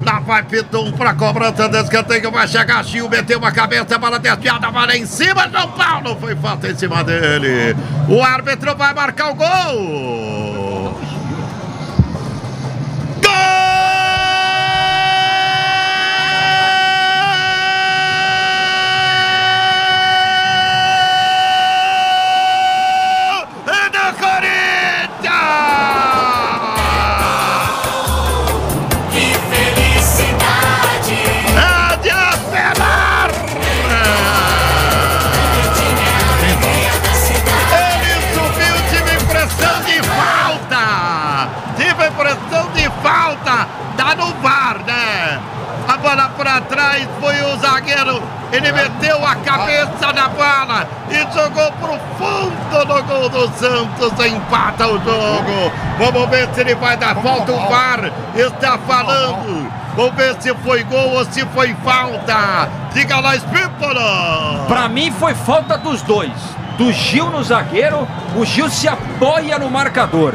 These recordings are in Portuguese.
Lá vai Pitum pra cobrança de escanteio, vai chegar Gil, meteu uma cabeça, bola desviada, bola em cima, João Paulo, foi falta em cima dele. O árbitro vai marcar o. Gol! Ele meteu a cabeça na bola e jogou pro fundo no gol do Santos. Empata o jogo. Vamos ver se ele vai dar falta. O VAR está falando. Vamos ver se foi gol ou se foi falta. Diga lá, Espípolo. Pra mim foi falta dos dois. Do Gil no zagueiro, o Gil se apoia no marcador.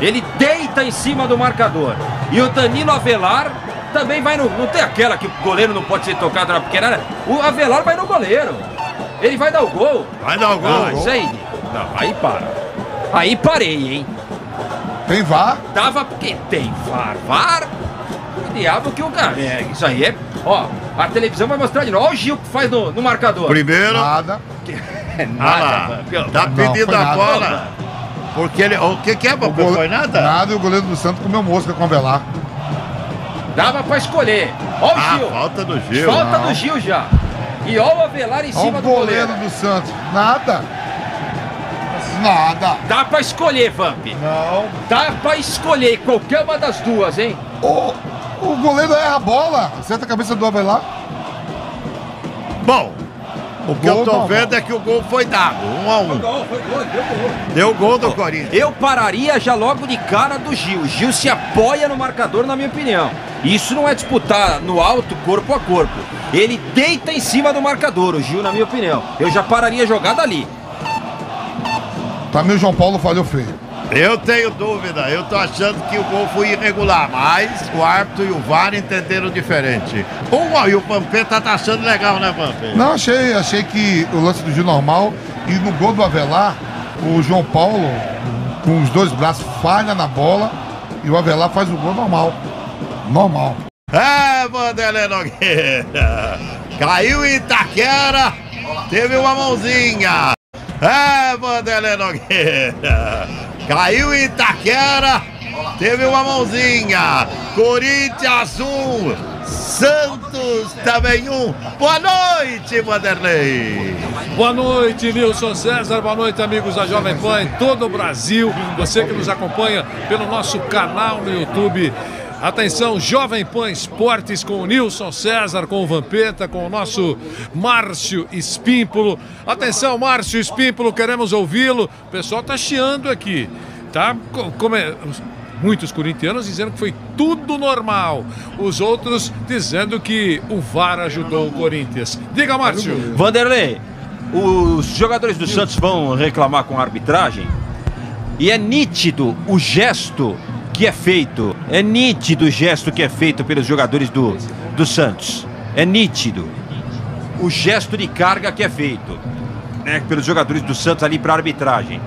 Ele deita em cima do marcador. E o Danilo Avelar também vai no. Não tem aquela que o goleiro não pode ser tocado na pequena área. O Avelar vai no goleiro. Ele vai dar o gol. Vai dar o gol. Ah, isso aí. Não, aí para. Aí parei, hein? Tem vá. Tava porque tem VAR. VAR. O diabo que o cara. É, isso aí é. Ó, a televisão vai mostrar de novo. Olha o Gil que faz no, no marcador. Primeiro, Nada. É ah lá, nada. tá Não, pedindo a bola. Porque ele. O que, que é, O papai? gole- Foi nada? Nada e o goleiro do Santos comeu mosca com o Avelar. Dava pra escolher. Ó o Ah, Gil. falta do Gil. Falta não. do Gil já. E ó o Avelar em Olha cima o do goleiro goleiro. do Santos. Nada. Nada. Dá pra escolher, Vamp. Não. Dá pra escolher qualquer uma das duas, hein? O, o goleiro erra a bola. Acerta a cabeça do Avelar. Bom, o que Gol eu tô vendo é que o gol foi dado. Um a um. Deu gol do Corinthians. Eu pararia já logo de cara do Gil. O Gil se apoia no marcador, na minha opinião. Isso não é disputar no alto, corpo a corpo. Ele deita em cima do marcador, o Gil, na minha opinião. Eu já pararia a jogada ali. Pra mim o João Paulo falhou feio. Eu tenho dúvida. Eu tô achando que o gol foi irregular, mas o árbitro e o VAR entenderam diferente. Um, ó, e o Pampeta tá achando legal, né, Pampeta? Não, achei, achei que o lance do Gil normal e no gol do Avelar, o João Paulo, com os dois braços, falha na bola e o Avelar faz o gol normal. Normal. É, Vanderlei Nogueira. Caiu em Itaquera. Teve uma mãozinha. É, Vanderlei Nogueira. Caiu em Itaquera. Teve uma mãozinha. Corinthians 1. Santos também um. Boa noite, Vanderlei. Boa noite, Nilson César. Boa noite, amigos da Jovem Pan em todo o Brasil. Você que nos acompanha pelo nosso canal no YouTube. Atenção, Jovem Pan Esportes com o Nilson César, com o Vampeta, com o nosso Márcio Espímpolo. Atenção, Márcio Espímpolo, queremos ouvi-lo. O pessoal tá chiando aqui, tá? Co- Como é- Muitos corintianos dizendo que foi tudo normal. Os outros dizendo que o VAR ajudou o Corinthians. Diga, Márcio. Vanderlei, os jogadores do Santos vão reclamar com a arbitragem e é nítido o gesto que é feito. É nítido o gesto que é feito pelos jogadores do, do Santos. É nítido o gesto de carga que é feito né, pelos jogadores do Santos ali para arbitragem.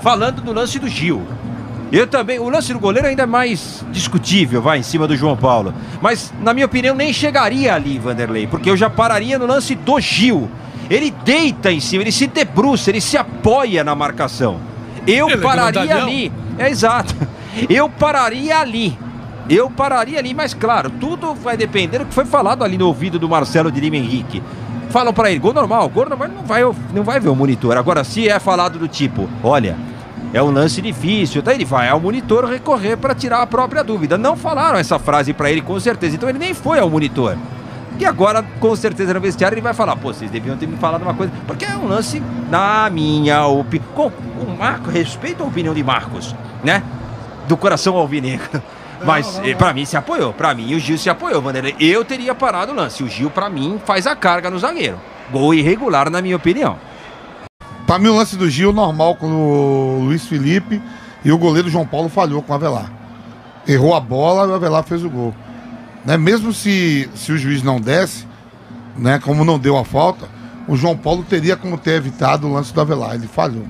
Falando do lance do Gil. Eu também, o lance do goleiro ainda é mais discutível, vai, em cima do João Paulo. Mas, na minha opinião, nem chegaria ali, Vanderlei, porque eu já pararia no lance do Gil. Ele deita em cima, ele se debruça, ele se apoia na marcação. Eu Ele é pararia ali. É exato. Eu pararia ali. Eu pararia ali, mas claro, tudo vai depender do que foi falado ali no ouvido do Marcelo de Lima Henrique. Falam pra ele, gol normal, gol normal, não vai, não vai ver o monitor. Agora, se é falado do tipo, olha, é um lance difícil, daí ele vai ao monitor recorrer para tirar a própria dúvida. Não falaram essa frase para ele com certeza, então ele nem foi ao monitor. E agora, com certeza, no vestiário ele vai falar, pô, vocês deviam ter me falado uma coisa, porque é um lance, na minha opinião, com o Marco, respeito a opinião de Marcos, né? Do coração alvinegro. Mas eh, pra mim se apoiou, pra mim o Gil se apoiou, Vanderlei. Eu teria parado o lance. O Gil, pra mim, faz a carga no zagueiro. Gol irregular, na minha opinião. Pra mim o lance do Gil normal com o Luiz Felipe e o goleiro João Paulo falhou com o Avelar. Errou a bola e o Avelar fez o gol. né? Mesmo se, se o juiz não desse, né? Como não deu a falta, o João Paulo teria como ter evitado o lance do Avelar. Ele falhou.